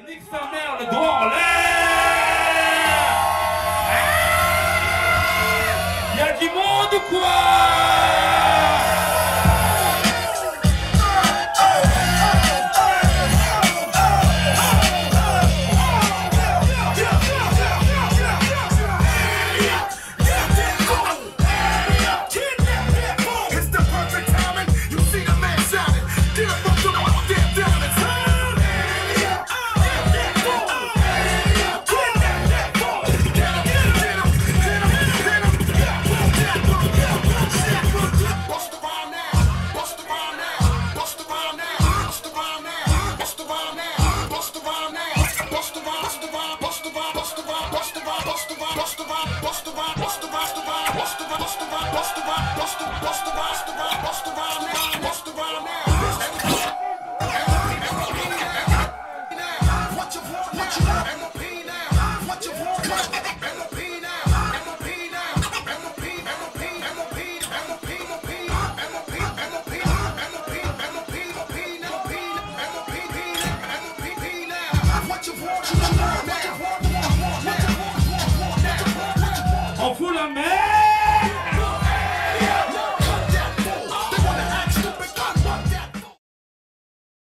nique sa mère, le doigt en l'air. Eh Il y a du monde ou quoi? What you want? my man.